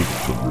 Egyptian